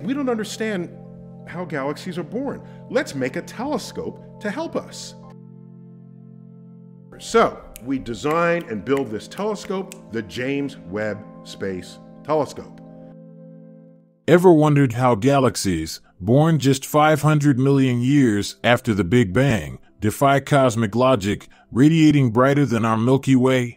We don't understand how galaxies are born. Let's make a telescope to help us. So, we design and build this telescope, the James Webb Space Telescope. Ever wondered how galaxies, born just 500 million years after the Big Bang, defy cosmic logic, radiating brighter than our Milky Way?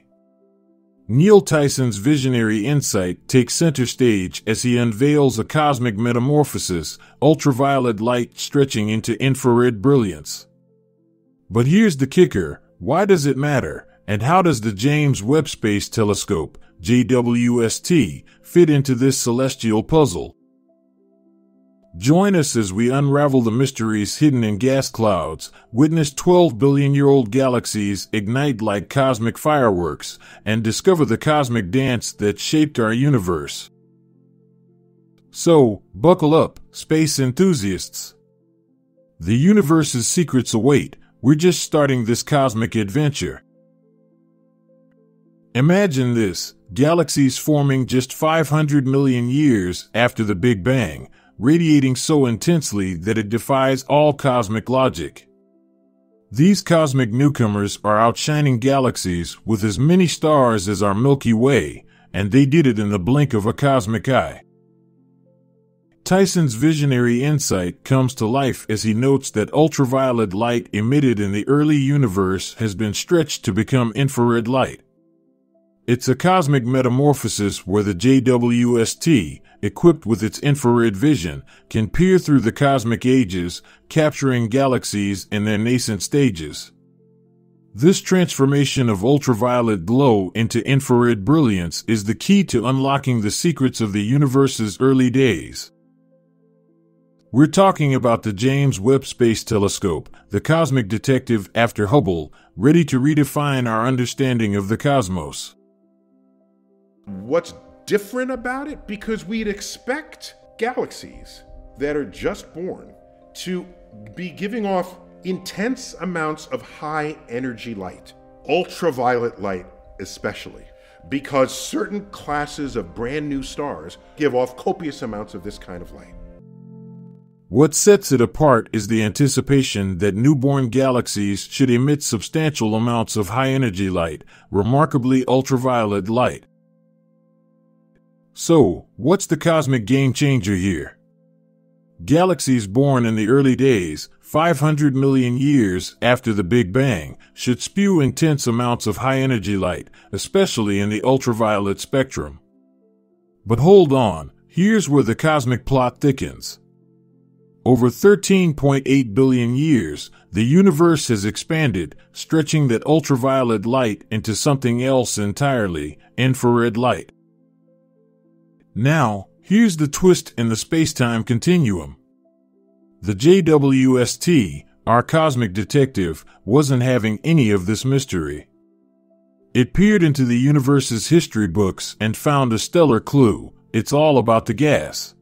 Neil Tyson's visionary insight takes center stage as he unveils a cosmic metamorphosis, ultraviolet light stretching into infrared brilliance. But here's the kicker why does it matter, and how does the James Webb Space Telescope, JWST, fit into this celestial puzzle? Join us as we unravel the mysteries hidden in gas clouds, witness 12 billion year old galaxies ignite like cosmic fireworks, and discover the cosmic dance that shaped our universe. So, buckle up, space enthusiasts. The universe's secrets await, we're just starting this cosmic adventure. Imagine this galaxies forming just 500 million years after the Big Bang radiating so intensely that it defies all cosmic logic. These cosmic newcomers are outshining galaxies with as many stars as our Milky Way, and they did it in the blink of a cosmic eye. Tyson's visionary insight comes to life as he notes that ultraviolet light emitted in the early universe has been stretched to become infrared light. It's a cosmic metamorphosis where the JWST, equipped with its infrared vision, can peer through the cosmic ages, capturing galaxies in their nascent stages. This transformation of ultraviolet glow into infrared brilliance is the key to unlocking the secrets of the universe's early days. We're talking about the James Webb Space Telescope, the cosmic detective after Hubble, ready to redefine our understanding of the cosmos. What's different about it? Because we'd expect galaxies that are just born to be giving off intense amounts of high energy light, ultraviolet light especially, because certain classes of brand new stars give off copious amounts of this kind of light. What sets it apart is the anticipation that newborn galaxies should emit substantial amounts of high energy light, remarkably ultraviolet light. So, what's the cosmic game changer here? Galaxies born in the early days, 500 million years after the Big Bang, should spew intense amounts of high energy light, especially in the ultraviolet spectrum. But hold on, here's where the cosmic plot thickens. Over 13.8 billion years, the universe has expanded, stretching that ultraviolet light into something else entirely infrared light. Now, here's the twist in the space-time continuum. The JWST, our cosmic detective, wasn't having any of this mystery. It peered into the universe's history books and found a stellar clue. It's all about the gas.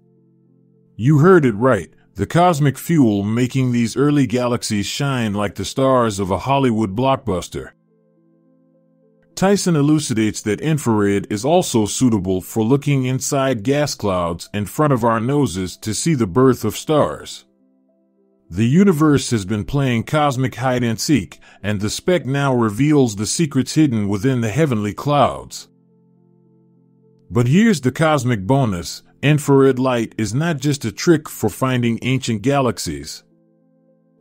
You heard it right. The cosmic fuel making these early galaxies shine like the stars of a Hollywood blockbuster. Tyson elucidates that infrared is also suitable for looking inside gas clouds in front of our noses to see the birth of stars. The universe has been playing cosmic hide and seek, and the spec now reveals the secrets hidden within the heavenly clouds. But here's the cosmic bonus infrared light is not just a trick for finding ancient galaxies.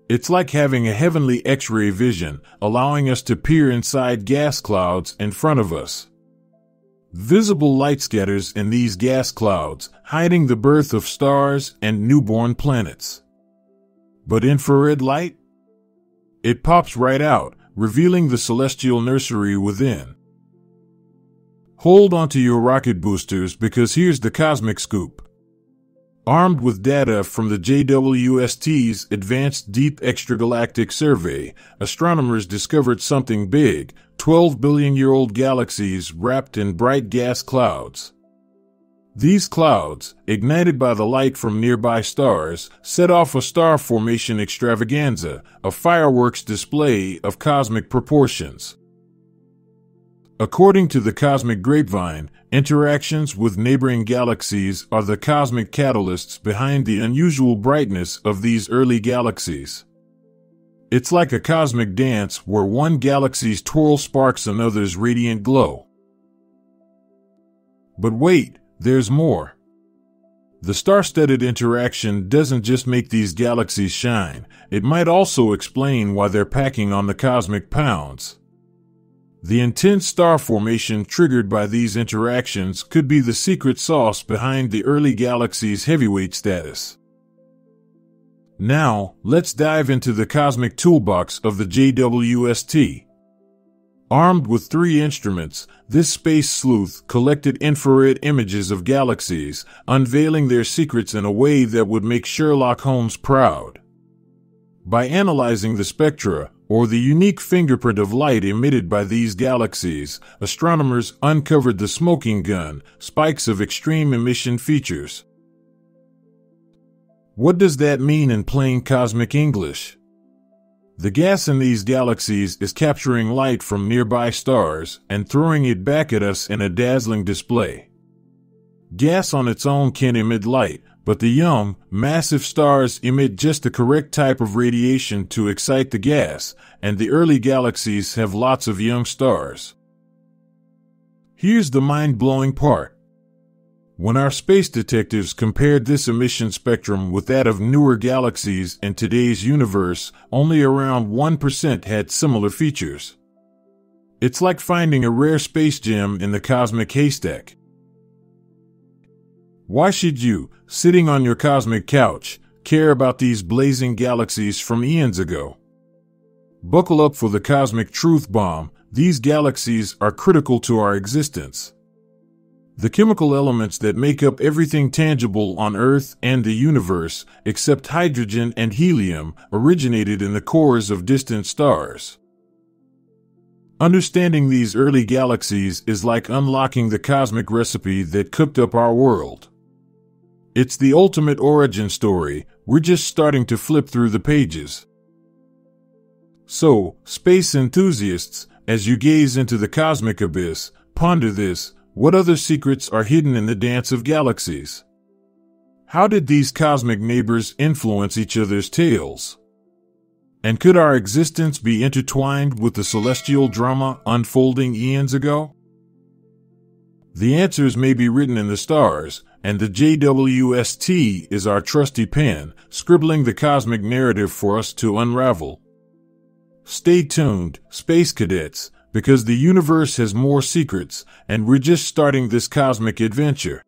It's like having a heavenly X ray vision, allowing us to peer inside gas clouds in front of us. Visible light scatters in these gas clouds, hiding the birth of stars and newborn planets. But infrared light? It pops right out, revealing the celestial nursery within. Hold onto your rocket boosters because here's the cosmic scoop. Armed with data from the JWST's Advanced Deep Extragalactic Survey, astronomers discovered something big 12 billion year old galaxies wrapped in bright gas clouds. These clouds, ignited by the light from nearby stars, set off a star formation extravaganza, a fireworks display of cosmic proportions. According to the cosmic grapevine, interactions with neighboring galaxies are the cosmic catalysts behind the unusual brightness of these early galaxies. It's like a cosmic dance where one galaxy's twirl sparks another's radiant glow. But wait, there's more. The star studded interaction doesn't just make these galaxies shine, it might also explain why they're packing on the cosmic pounds. The intense star formation triggered by these interactions could be the secret sauce behind the early galaxy's heavyweight status. Now, let's dive into the cosmic toolbox of the JWST. Armed with three instruments, this space sleuth collected infrared images of galaxies, unveiling their secrets in a way that would make Sherlock Holmes proud. By analyzing the spectra, or the unique fingerprint of light emitted by these galaxies, astronomers uncovered the smoking gun, spikes of extreme emission features. What does that mean in plain cosmic English? The gas in these galaxies is capturing light from nearby stars and throwing it back at us in a dazzling display. Gas on its own can emit light, but the young, massive stars emit just the correct type of radiation to excite the gas, and the early galaxies have lots of young stars. Here's the mind blowing part. When our space detectives compared this emission spectrum with that of newer galaxies in today's universe, only around 1% had similar features. It's like finding a rare space gem in the cosmic haystack. Why should you, sitting on your cosmic couch, care about these blazing galaxies from eons ago? Buckle up for the cosmic truth bomb. These galaxies are critical to our existence. The chemical elements that make up everything tangible on Earth and the universe, except hydrogen and helium, originated in the cores of distant stars. Understanding these early galaxies is like unlocking the cosmic recipe that cooked up our world. It's the ultimate origin story, we're just starting to flip through the pages. So, space enthusiasts, as you gaze into the cosmic abyss, ponder this what other secrets are hidden in the dance of galaxies? How did these cosmic neighbors influence each other's tales? And could our existence be intertwined with the celestial drama unfolding eons ago? The answers may be written in the stars, and the JWST is our trusty pen, scribbling the cosmic narrative for us to unravel. Stay tuned, space cadets, because the universe has more secrets, and we're just starting this cosmic adventure.